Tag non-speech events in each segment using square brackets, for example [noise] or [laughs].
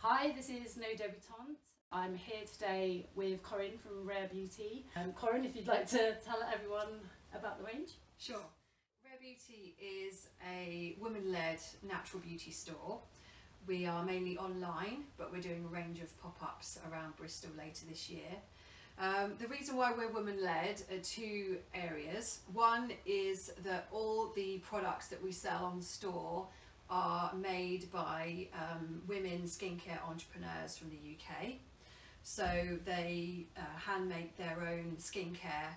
Hi, this is No Debutante. I'm here today with Corinne from Rare Beauty. Um, Corinne, if you'd like to tell everyone about the range. Sure. Rare Beauty is a women-led natural beauty store. We are mainly online, but we're doing a range of pop-ups around Bristol later this year. Um, the reason why we're women-led are two areas. One is that all the products that we sell on the store are made by um, women skincare entrepreneurs from the UK. So they uh, hand make their own skincare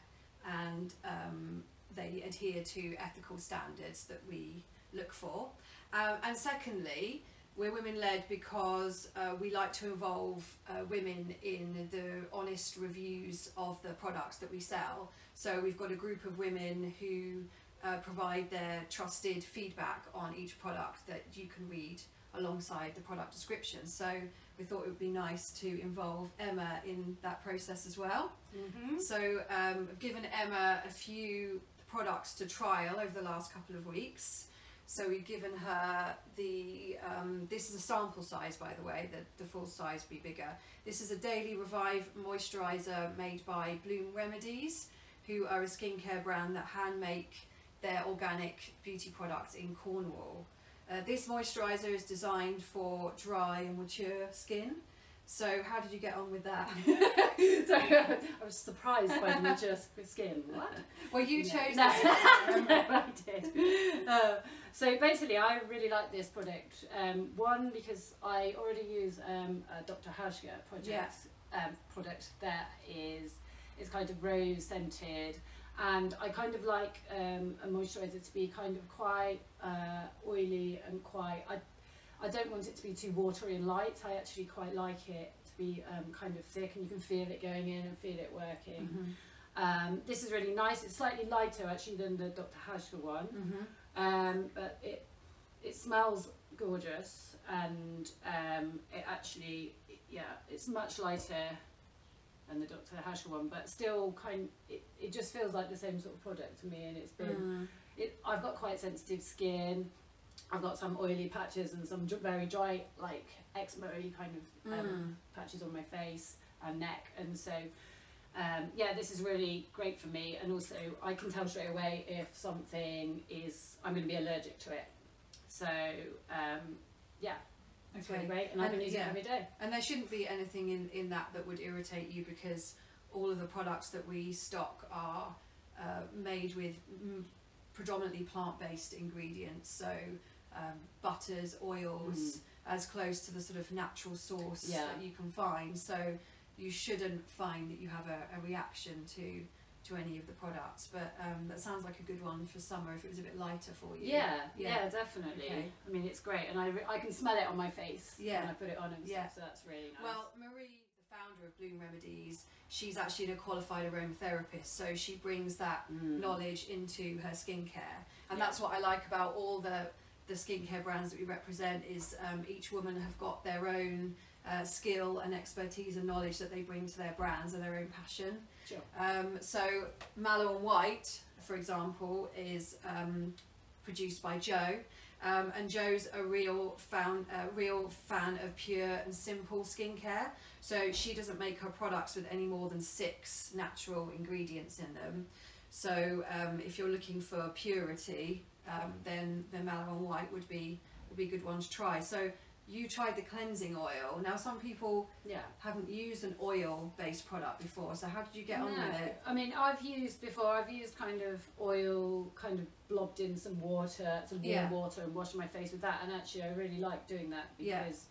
and um, they adhere to ethical standards that we look for. Um, and secondly, we're women led because uh, we like to involve uh, women in the honest reviews of the products that we sell. So we've got a group of women who uh, provide their trusted feedback on each product that you can read alongside the product description. So we thought it would be nice to involve Emma in that process as well. Mm-hmm. So um, I've given Emma a few products to trial over the last couple of weeks. So we've given her the, um, this is a sample size by the way, the, the full size be bigger. This is a Daily Revive moisturiser made by Bloom Remedies, who are a skincare brand that hand make their organic beauty products in Cornwall. Uh, this moisturiser is designed for dry and mature skin. So how did you get on with that? [laughs] so I was surprised by the mature skin. What? Well, you chose no, [laughs] I did. Uh, so basically, I really like this product. Um, one because I already use um, a Dr. Hauschka project um, product that is is kind of rose scented, and I kind of like um, a moisturizer to be kind of quite uh, oily and quite. I, I don't want it to be too watery and light. I actually quite like it to be um, kind of thick, and you can feel it going in and feel it working. Mhm. Um, this is really nice. It's slightly lighter actually than the Dr. Hauschka one, Mhm. um, but it it smells gorgeous and um, it actually yeah it's much lighter than the Dr. Hauschka one, but still kind it, it just feels like the same sort of product to me, and it's been Mm. it, I've got quite sensitive skin. I've got some oily patches and some very dry, like eczema kind of um, Mm. patches on my face and neck, and so um, yeah, this is really great for me. And also, I can tell straight away if something is I'm going to be allergic to it. So um, yeah, really Okay. great, and going to use yeah. it every day. And there shouldn't be anything in, in that that would irritate you because all of the products that we stock are uh, made with mm, predominantly plant-based ingredients. So um, butters, oils, as close to the sort of natural source Yeah. that you can find. So you shouldn't find that you have a, a reaction to to any of the products. But um, that sounds like a good one for summer if it was a bit lighter for you. Yeah, Yeah. yeah, definitely. Okay. I mean, it's great, and I, I can smell it on my face Yeah. when I put it on and Yeah. stuff. So that's really nice. Well, Marie, the founder of Bloom Remedies, she's actually a qualified aromatherapist, so she brings that Mm. knowledge into her skincare, and Yeah. that's what I like about all the the skincare brands that we represent. Is um, each woman have got their own uh, skill and expertise and knowledge that they bring to their brands and their own passion. Sure. Um, so Mallow and White, for example, is um, produced by Joe. Um, and Joe's a real fan, a real fan of pure and simple skincare. So she doesn't make her products with any more than six natural ingredients in them. So um, if you're looking for purity, um, then the Mallow and White would be would be a good one to try. So you tried the cleansing oil. Now some people yeah. haven't used an oil-based product before. So how did you get on with it? I mean, I've used before. I've used kind of oil, kind of blobbed in some water, some warm Yeah. water, and washed my face with that. And actually, I really like doing that Yeah. because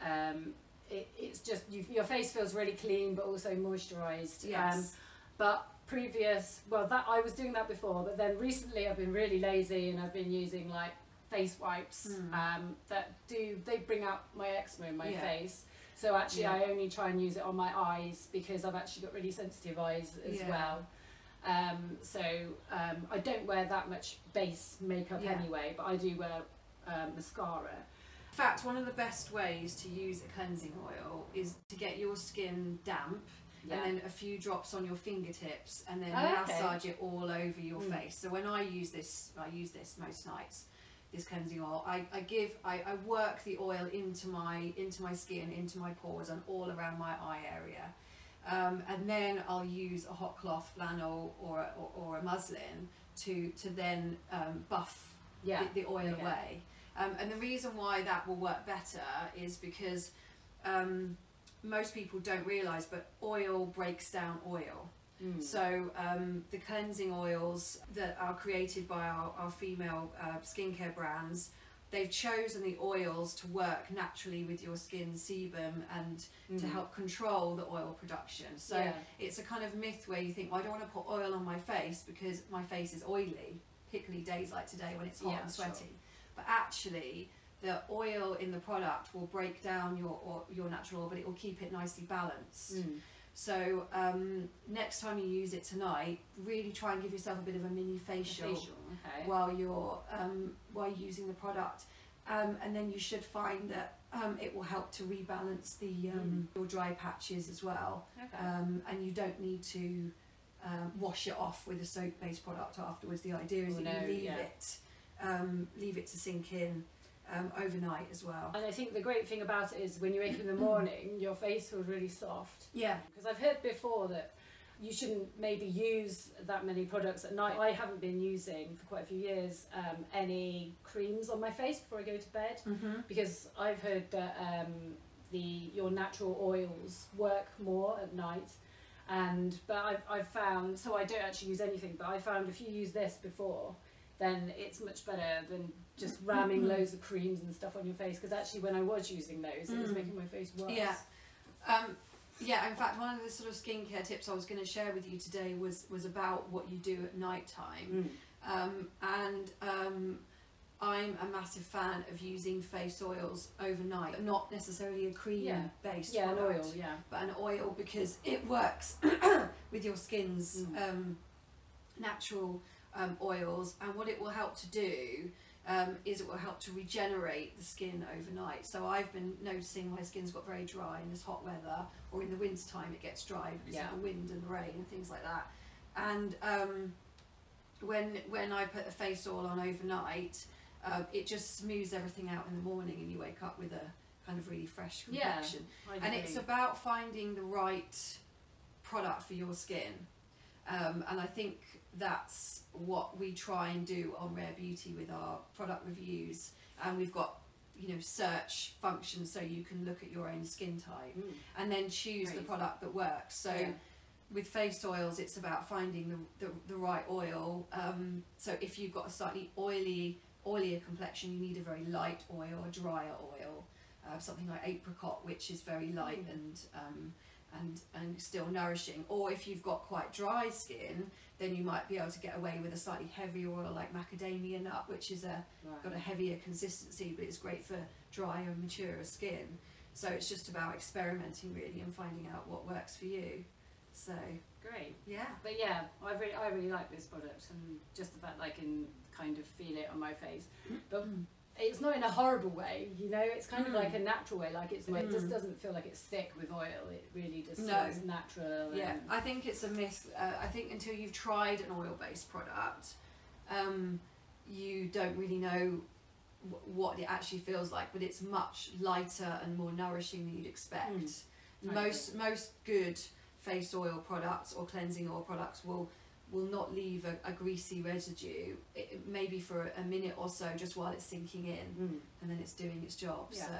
um, it, it's just you, your face feels really clean, but also moisturised. Um, Yes. but previous, well, that I was doing that before, but then recently I've been really lazy and I've been using like face wipes Mm. um, that do they bring out my eczema in my Yeah. face. So actually, Yeah. I only try and use it on my eyes because I've actually got really sensitive eyes as Yeah. well. Um, so um, I don't wear that much base makeup anyway, but I do wear um, mascara. In fact, one of the best ways to use a cleansing oil is to get your skin damp Yeah. and then a few drops on your fingertips and then Oh, okay. massage it all over your Mm. face. So when I use this, I use this most nights. This cleansing oil. I, I give I, I work the oil into my into my skin, into my pores, and all around my eye area. Um, and then I'll use a hot cloth flannel or, a- or, or a muslin to to then um, buff Yeah. the, the oil Okay. away. Um, and the reason why that will work better is because um, most people don't realise, but oil breaks down oil. Mm. So um, the cleansing oils that are created by our, our female uh, skincare brands, they've chosen the oils to work naturally with your skin sebum and to Mm. help control the oil production. So Yeah. it's a kind of myth where you think, well, I don't want to put oil on my face because my face is oily, particularly days like today when it's hot Yeah, and sure. sweaty. But actually, the oil in the product will break down your or, your natural oil, but it will keep it nicely balanced. Mm. So um, next time you use it tonight, really try and give yourself a bit of a mini facial, Facial. Okay. while you're um, while you're using the product, um, and then you should find that um, it will help to rebalance the um, your dry patches as well. okay. Um, and you don't need to um, wash it off with a soap-based product afterwards. The idea is Oh, that no, you leave yeah. it um, leave it to sink in um, overnight as well. and I think the great thing about it is when you wake up in the morning, your face feels really soft. Yeah. Because I've heard before that you shouldn't maybe use that many products at night. I haven't been using for quite a few years um, any creams on my face before I go to bed Mm-hmm. because I've heard that um, the your natural oils work more at night. And but I've, I've found so I don't actually use anything, but I found if you use this before, then it's much better than just ramming loads of creams and stuff on your face. Because actually, when I was using those, it was Mm. making my face worse. Yeah. Um, yeah, in fact, one of the sort of skincare tips I was going to share with you today was was about what you do at night time. Mm. Um, and um, I'm a massive fan of using face oils overnight, not necessarily a cream Yeah. based Yeah, an product, oil. Yeah. but an oil because it works [coughs] with your skin's Mm. um, natural um, oils, and what it will help to do. Um, is it will help to regenerate the skin overnight. So I've been noticing my skin's got very dry in this hot weather, or in the winter time it gets dry because Yeah. of the wind and the rain and things like that. And um, when when I put the face oil on overnight, uh, it just smooths everything out in the morning, and you wake up with a kind of really fresh complexion. I And it's about finding the right product for your skin. Um, and I think that's what we try and do on Rare Beauty with our product reviews. And we've got, you know, search functions so you can look at your own skin type Mm. and then choose the product that works. So Yeah. with face oils, it's about finding the, the, the right oil. Um, so if you've got a slightly oily, oilier complexion, you need a very light oil, a drier oil, uh, something like apricot, which is very light Mm. and um, and and still nourishing. Or if you've got quite dry skin, then you might be able to get away with a slightly heavier oil like macadamia nut, which is a Right. got a heavier consistency, but it's great for drier and maturer skin. So it's just about experimenting really and finding out what works for you. So Great. yeah, But yeah, I really, I really like this product and just the fact that I can kind of feel it on my face. Mm-hmm. But mm-hmm. It's not in a horrible way, you know, it's kind of Mm. like a natural way, like it's not, it just Mm. doesn't feel like it's thick with oil, it really just No. feels natural. yeah. I think it's a myth. Uh, I think until you've tried an oil-based product, um, you don't really know what it actually feels like. But it's much lighter and more nourishing than you'd expect. Mm. Most most good face oil products or cleansing oil products will will not leave a, a greasy residue it, maybe for a, minute or so just while it's sinking in Mm. and then it's doing its job Yeah. so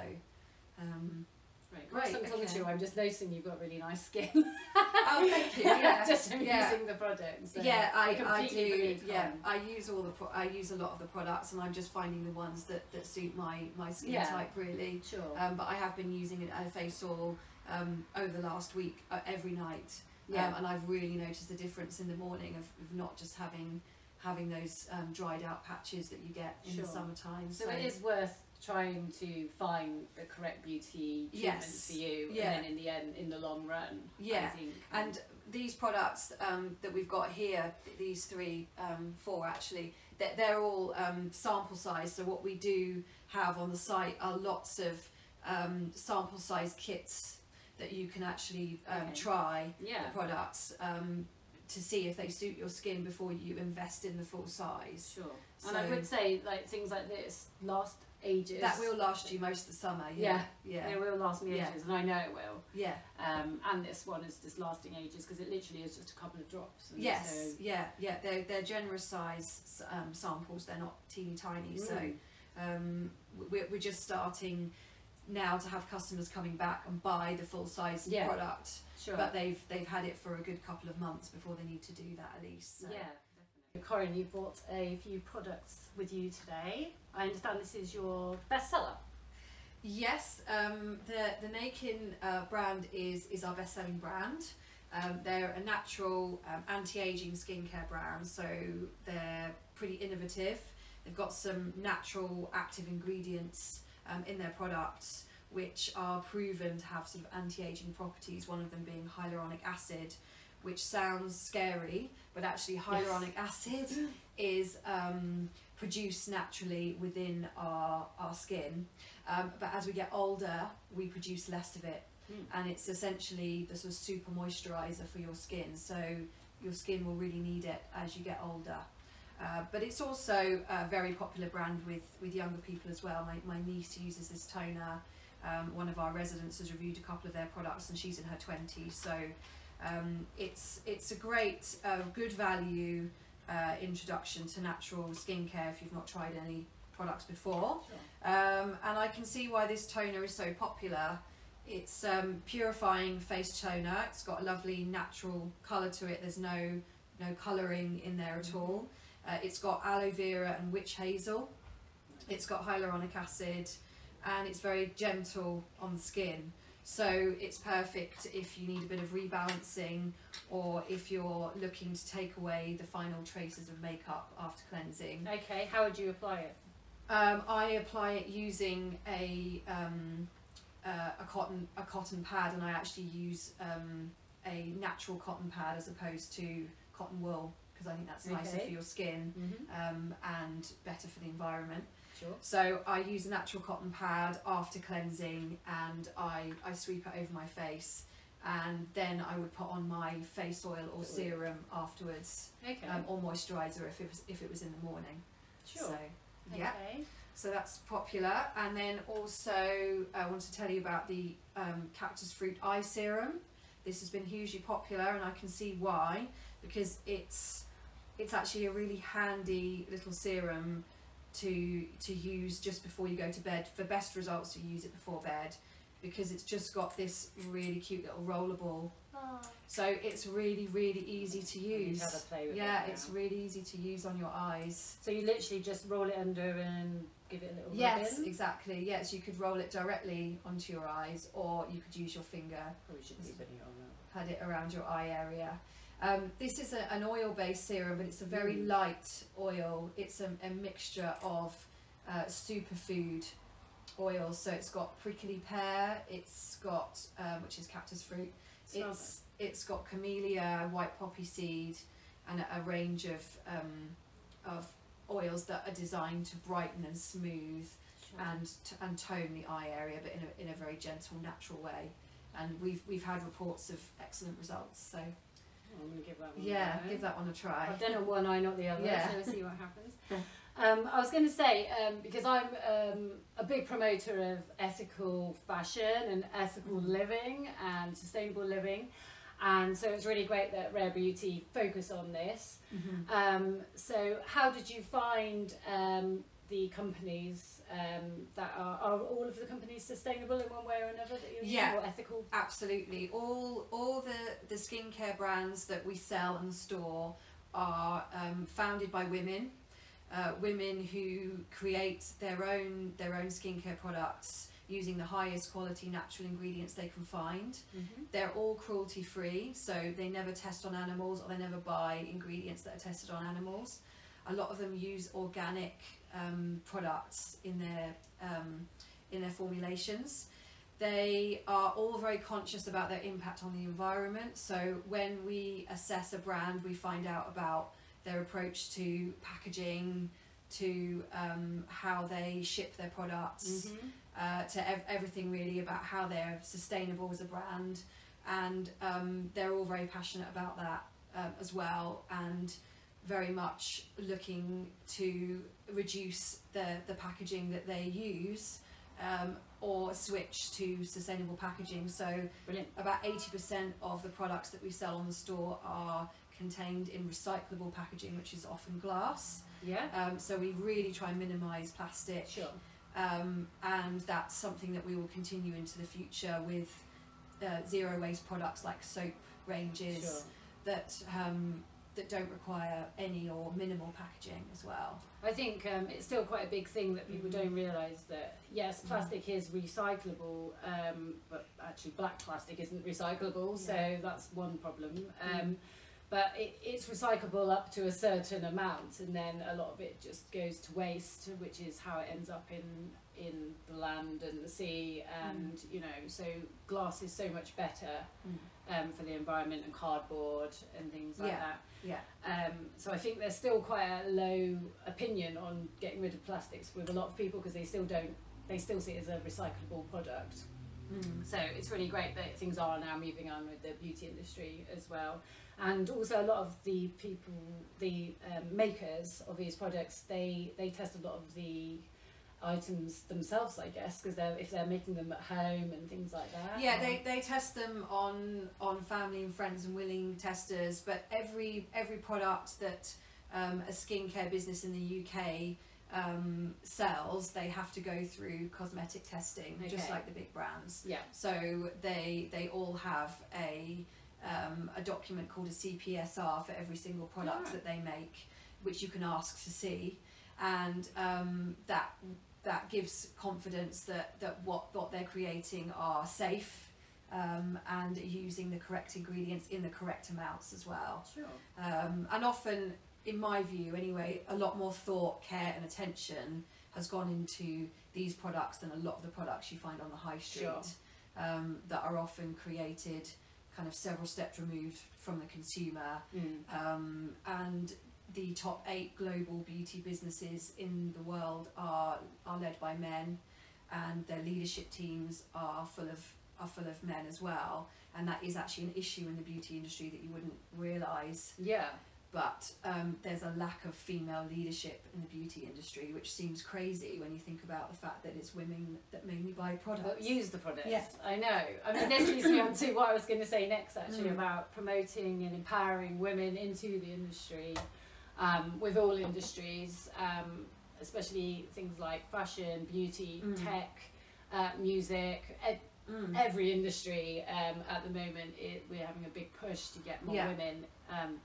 um, Right, Great, I'm talking to okay. you, I'm just noticing you've got really nice skin. oh thank you [laughs] yeah just from yeah. using the product. So yeah, I, I do. Yeah. I use all the pro- I use a lot of the products, and I'm just finding the ones that, that suit my my skin Yeah. type really. Sure. Um, but I have been using it a face oil um, over the last week uh, every night. Yeah. Um, and I've really noticed the difference in the morning of, of not just having having those um, dried out patches that you get in Sure. the summertime. So it is worth trying to find the correct beauty treatments Yes. for you, Yeah. and then in the end, in the long run, Yeah. And these products um, that we've got here, these three, um, four actually, they're, they're all um, sample size. So what we do have on the site are lots of um, sample size kits that you can actually um, Okay. try yeah, the products um, to see if they suit your skin before you invest in the full size. Sure. And I would say like things like this last ages. That will last you most of the summer. Yeah. Yeah. It will last me Yeah. ages, and I know it will. Yeah. Um, and this one is just lasting ages because it literally is just a couple of drops. And Yes. So, Yeah. Yeah. They're they're generous size um, samples. They're not teeny tiny. So Mm. um, we're we're just starting now to have customers coming back and buy the full size Yeah. product, sure. but they've they've had it for a good couple of months before they need to do that at least. So. Yeah, definitely. Corinne, you brought a few products with you today. I understand this is your bestseller. Yes, um, the the Nakin uh, brand is is our best selling brand. Um, they're a natural um, anti aging skincare brand, so they're pretty innovative. They've got some natural active ingredients um, in their products which are proven to have sort of anti aging properties. One of them being hyaluronic acid, which sounds scary, but actually hyaluronic acid is um, produced naturally within our our skin. Um, but as we get older, we produce less of it, Mm. and it's essentially the sort of super moisturizer for your skin. So your skin will really need it as you get older. Uh, but it's also a very popular brand with, with younger people as well. My, my niece uses this toner. Um, one of our residents has reviewed a couple of their products, and she's in her twenties. So um, it's it's a great, uh, good value uh, introduction to natural skincare if you've not tried any products before. Um, and I can see why this toner is so popular. It's um, purifying face toner. It's got a lovely natural colour to it. There's no no colouring in there at all. Uh, it's got aloe vera and witch hazel. It's got hyaluronic acid, and it's very gentle on the skin. So it's perfect if you need a bit of rebalancing, or if you're looking to take away the final traces of makeup after cleansing. Okay, how would you apply it? Um, I apply it using a um, uh, a cotton a cotton pad, and I actually use um, a natural cotton pad as opposed to cotton wool because I think that's nicer Okay. for your skin Mm-hmm. um, and better for the environment. Sure. So I use a natural cotton pad after cleansing, and I I sweep it over my face. And then I would put on my face oil or serum afterwards, Okay. um, or moisturizer if it was if it was in the morning. sure. So, yeah. Okay. So that's popular. And then also, I want to tell you about the um, cactus fruit eye serum. This has been hugely popular, and I can see why because it's it's actually a really handy little serum to to use just before you go to bed. For best results, to use it before bed because it's just got this really cute little rollable. So it's really really easy to use. have a play with Yeah, it it's really easy to use on your eyes. So you literally just roll it under and give it a little Yes, rub exactly. Yes, you could roll it directly onto your eyes, or you could use your finger, Probably shouldn't be putting it on that. pad it around your eye area. Um, this is a, an oil-based serum, but it's a very Mm. light oil. It's a, a mixture of uh, superfood oils. So it's got prickly pear, it's got um, which is cactus fruit. It's it's got camellia, white poppy seed, and a, a range of um, of oils that are designed to brighten and smooth Sure. and and tone the eye area, but in a in a very gentle, natural way. And we've we've had reports of excellent results. So I'm gonna give that one. yeah, a go. give that one a try. I've done it one eye, not the other, Yeah. so we'll see what happens. [laughs] Um, I was going to say, um, because I'm um, a big promoter of ethical fashion and ethical living and sustainable living, and so it's really great that Rare Beauty focus on this. Mhm. Um, so, how did you find um, the companies um, that are, are all of the companies sustainable in one way or another that you're Yeah. or ethical? Absolutely, all all the the skincare brands that we sell and store are um, founded by women, uh, women who create their own their own skincare products using the highest quality natural ingredients they can find. Mm-hmm. They're all cruelty free, so they never test on animals or they never buy ingredients that are tested on animals. A lot of them use organic um, products in their um, in their formulations. They are all very conscious about their impact on the environment. So when we assess a brand, we find out about their approach to packaging, to um, how they ship their products Mm-hmm. uh, to ev- everything really about how they're sustainable as a brand, and um, they're all very passionate about that. um, as well, and very much looking to reduce the, the packaging that they use um, or switch to sustainable packaging. So Brilliant. about 80% of the products that we sell on the store are contained in recyclable packaging, which is often glass. Yeah. Um, so we really try and minimise plastic. Sure. Um, and that's something that we will continue into the future with uh, zero waste products like soap ranges Sure. that um, that don't require any or minimal packaging as well. I think um, it's still quite a big thing that people Mhm. don't realise that yes, Mhm. plastic is recyclable, um, but actually black plastic isn't recyclable, so that's one problem. Um, Mm. But it, it's recyclable up to a certain amount, and then a lot of it just goes to waste, which is how it ends up in in the land and the sea, and you know, so glass is so much better um, for the environment and cardboard and things like Yeah. that. Yeah. Um, so I think there's still quite a low opinion on getting rid of plastics with a lot of people because they still don't, they still see it as a recyclable product. Mm. So it's really great that things are now moving on with the beauty industry as well. And also a lot of the people, the um, makers of these products, they, they test a lot of the items themselves, I guess, because they're, if they're making them at home and things like that. Yeah, or- they, they test them on on family and friends and willing testers, but every every product that um, a skincare business in the UK um, sells, they have to go through cosmetic testing, just like the big brands. Yeah. So they they all have a um, a document called a CPSR for every single product that they make, which you can ask to see, and um, that that gives confidence that, that what, what they're creating are safe um, and using the correct ingredients in the correct amounts as well. Sure. Um, and often, in my view anyway, a lot more thought, care, and attention has gone into these products than a lot of the products you find on the high street Sure. um, that are often created kind of several steps removed from the consumer Mm. um, and the top eight global beauty businesses in the world are are led by men, and their leadership teams are full of are full of men as well. And that is actually an issue in the beauty industry that you wouldn't realise. Yeah. But um, there's a lack of female leadership in the beauty industry, which seems crazy when you think about the fact that it's women that mainly buy products. But use the products. Yeah. I know. I mean, this leads me on to what I was going to say next, actually, Mm. about promoting and empowering women into the industry, um, with all industries, um, especially things like fashion, beauty, Mm. tech, uh, music, ed- Mm. every industry um, at the moment it, we're having a big push to get more Yeah. women um,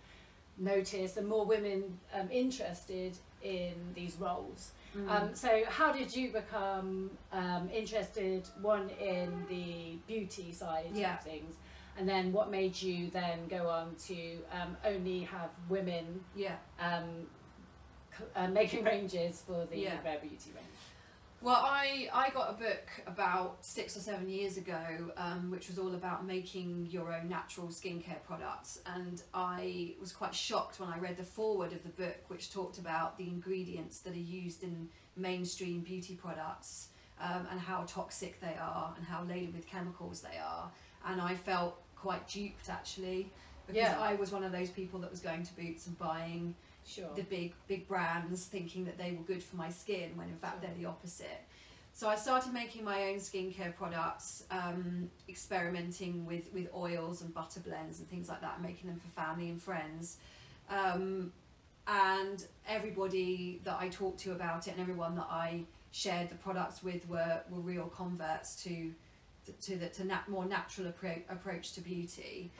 noticed and more women um, interested in these roles Mm. um, so how did you become um, interested one in the beauty side Yeah. of things and then what made you then go on to um, only have women yeah. um, uh, making [laughs] ranges for the Yeah. rare beauty range Well, I, I got a book about six or seven years ago, um, which was all about making your own natural skincare products. And I was quite shocked when I read the foreword of the book, which talked about the ingredients that are used in mainstream beauty products um, and how toxic they are and how laden with chemicals they are. And I felt quite duped actually, because Yeah. I was one of those people that was going to Boots and buying sure. the big big brands thinking that they were good for my skin when in fact Sure. they're the opposite. So i started making my own skincare products um, experimenting with with oils and butter blends and things like that making them for family and friends. Um, and everybody that i talked to about it and everyone that i shared the products with were, were real converts to to the to nat- more natural appro- approach to beauty.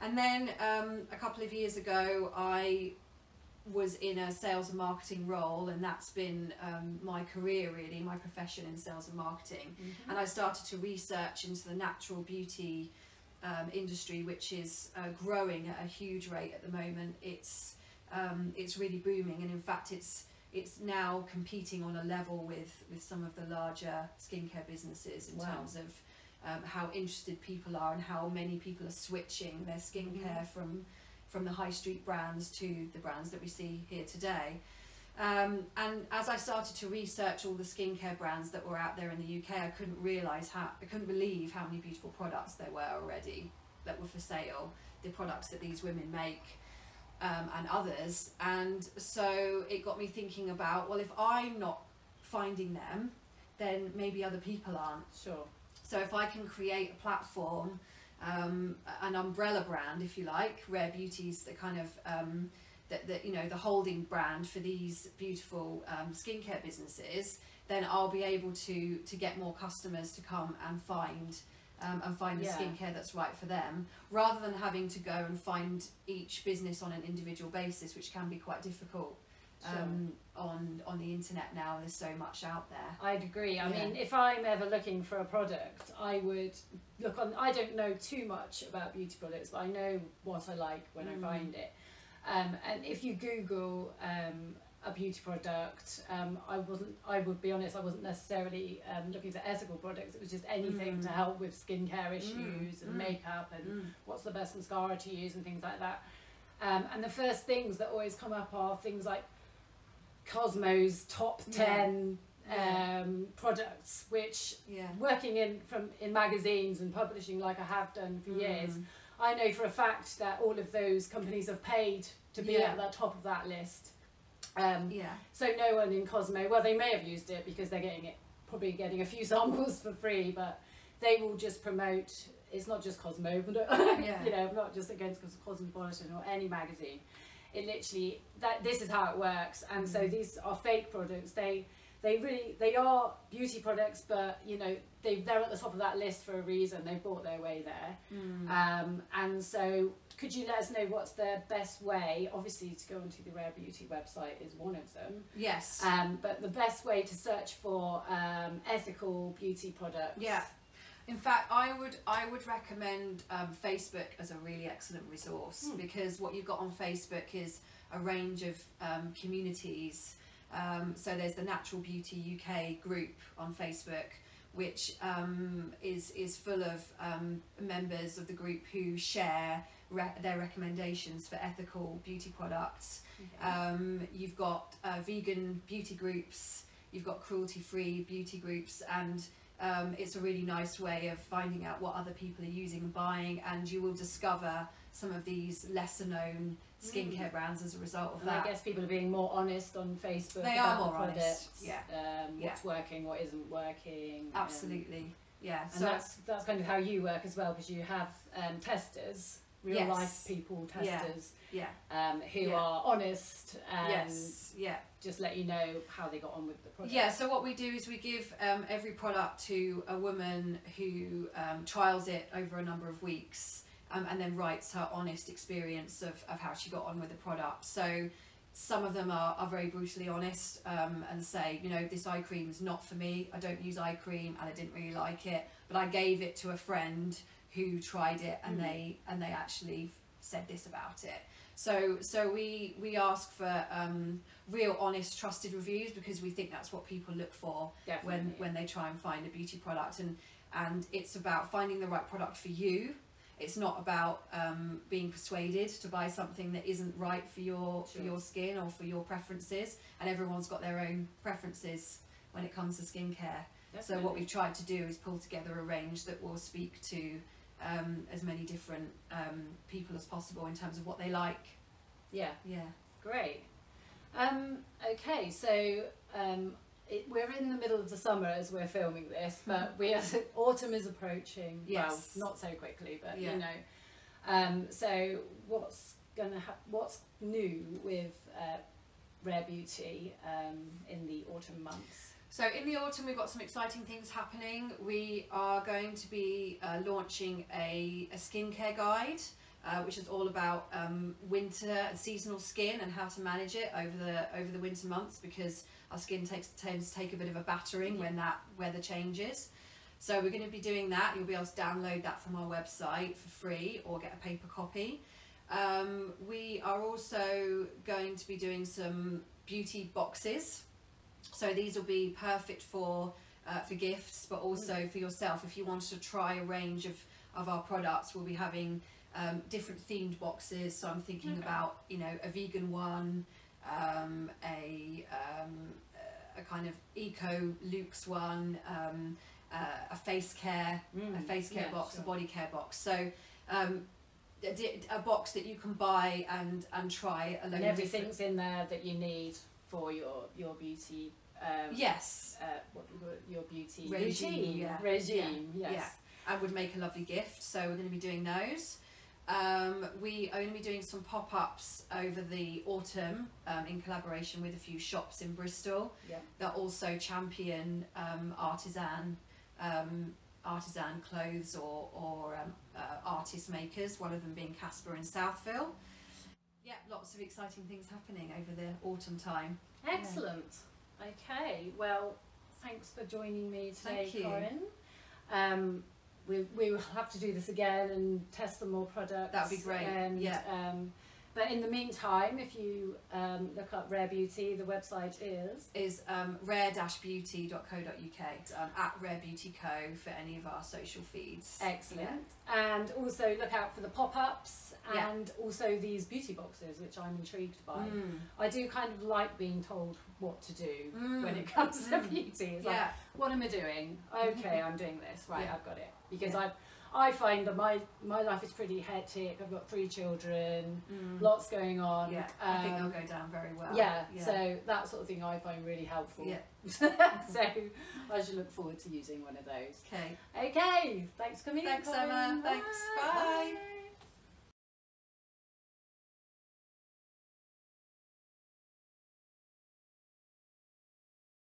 And then um, a couple of years ago i was in a sales and marketing role, and that's been um, my career really, my profession in sales and marketing. And I started to research into the natural beauty um, industry, which is uh, growing at a huge rate at the moment. It's um, it's really booming, and in fact, it's it's now competing on a level with with some of the larger skincare businesses in Wow. terms of um, how interested people are and how many people are switching their skincare from from the high street brands to the brands that we see here today. Um, and as I started to research all the skincare brands that were out there in the UK, I couldn't realise how, I couldn't believe how many beautiful products there were already that were for sale, the products that these women make. um, and others. And so it got me thinking about well, if I'm not finding them, then maybe other people aren't. Sure. So if I can create a platform, um, an umbrella brand, if you like, Rare Beauties, the kind of um, that the, you know the holding brand for these beautiful um, skincare businesses, then I'll be able to to get more customers to come and find um, and find the Yeah. skincare that's right for them, rather than having to go and find each business on an individual basis, which can be quite difficult Sure. um, on on the internet now. There's so much out there. I'd agree. I Yeah. mean, if I'm ever looking for a product, I would look on. I don't know too much about beauty products, but I know what I like when Mm. I find it. Um, and if you Google um, a beauty product, um, I wasn't. I would be honest. I wasn't necessarily um, looking for ethical products. It was just anything Mm. to help with skincare issues and mm. makeup and Mm. what's the best mascara to use and things like that. Um, and the first things that always come up are things like Cosmo's top ten Yeah. um, products, which Yeah. working in from in magazines and publishing like I have done for years, Mm. I know for a fact that all of those companies have paid to be Yeah. at the top of that list. Um, Yeah. so no one in Cosmo, well, they may have used it because they're getting it, probably getting a few [laughs] samples for free, but they will just promote. It's not just Cosmo, but [laughs] Yeah. you know, not just against Cosmopolitan or any magazine. It literally that this is how it works, and so Mm. these are fake products. They they really they are beauty products, but you know they they're at the top of that list for a reason. They bought their way there. Mm. Um, and so, could you let us know what's the best way? Obviously, to go onto the Rare Beauty website is one of them. yes. Um, but the best way to search for um, ethical beauty products. Yeah. In fact, I would I would recommend um, Facebook as a really excellent resource Hmm. because what you've got on Facebook is a range of um, communities. Um, so there's the Natural Beauty UK group on Facebook, which um, is is full of um, members of the group who share re- their recommendations for ethical beauty products. Okay. Um, you've got uh, vegan beauty groups, you've got cruelty free beauty groups, and um, it's a really nice way of finding out what other people are using and buying, and you will discover some of these lesser known skincare brands as a result of and that. I guess people are being more honest on Facebook They about are the more honest, products, yeah. um, Yeah. what's working, what isn't working. um, Absolutely, yeah. and So that's that's kind of how you work as well, because you have um, testers, real Yes. life people, Yeah. testers, yeah, um, who Yeah. are honest and yes, yeah. just let you know how they got on with the product. Yeah, so what we do is we give um, every product to a woman who um, trials it over a number of weeks um, and then writes her honest experience of, of how she got on with the product. So some of them are, are very brutally honest um, and say, you know, this eye cream is not for me. I don't use eye cream and I didn't really like it, but I gave it to a friend who tried it and Mm. they and they actually said this about it. So so we we ask for um, real, honest, trusted reviews because we think that's what people look for Definitely. when when they try and find a beauty product and and it's about finding the right product for you it's not about um, being persuaded to buy something that isn't right for your for your skin or for your preferences and everyone's got their own preferences when it comes to skincare so what we've tried to do is pull together a range that will speak to um, as many different um, people as possible in terms of what they like yeah, yeah great. Um, okay, so um, it, we're in the middle of the summer as we're filming this, [laughs] but we are, [laughs] autumn is approaching. Yes. Well, not so quickly, but Yeah. you know. Um, so what's gonna ha- what's new with uh, Rare Beauty um, in the autumn months? So in the autumn, we've got some exciting things happening. We are going to be uh, launching a, a skincare guide, uh, which is all about um, winter and seasonal skin and how to manage it over the over the winter months because our skin takes tends to take a bit of a battering when that weather changes. So we're going to be doing that. You'll be able to download that from our website for free or get a paper copy. Um, we are also going to be doing some beauty boxes. So these will be perfect for uh, for gifts, but also for yourself. If you want to try a range of, of our products, we'll be having um, different themed boxes. So I'm thinking Okay. about you know a vegan one, um, a um, a kind of eco luxe one, um, uh, a face care a face care Mm, yeah, box, sure. a body care box. So um, a, a box that you can buy and and try a and of different- everything's in there that you need for your your beauty. Um, Yes, Uh, what do we call it? your beauty Regime, routine yeah. regime. Yes. yeah, and would make a lovely gift. So we're going to be doing those. Um, we are going to be doing some pop ups over the autumn um, in collaboration with a few shops in Bristol Yep. that also champion um, artisan um, artisan clothes or, or um, uh, artist makers, one of them being Casper in Southville. Yeah, lots of exciting things happening over the autumn time. Excellent. Okay. Well, thanks for joining me today, Corinne. Um, we, we will have to do this again and test some more products. That'd be great, And, yeah. Um, but in the meantime, if you um, look up Rare Beauty, the website is is um, rare-beauty.co.uk um, at Rare Beauty Co for any of our social feeds. excellent. And also look out for the pop-ups Yeah. and also these beauty boxes, which I'm intrigued by. Mm. I do kind of like being told what to do Mm. when it comes to Mm. beauty. It's like, Yeah, what am I doing? [laughs] Okay, I'm doing this. Right, Yeah. I've got it. Because Yeah. I, find that my my life is pretty hectic. I've got three children, Mm. lots going on. yeah. I think Um, they'll go down very well. yeah, so that sort of thing I find really helpful. Yeah. [laughs] so I should look forward to using one of those. Okay. Okay, thanks for coming. Thanks, Corinne. Emma. Thanks. Bye. Bye.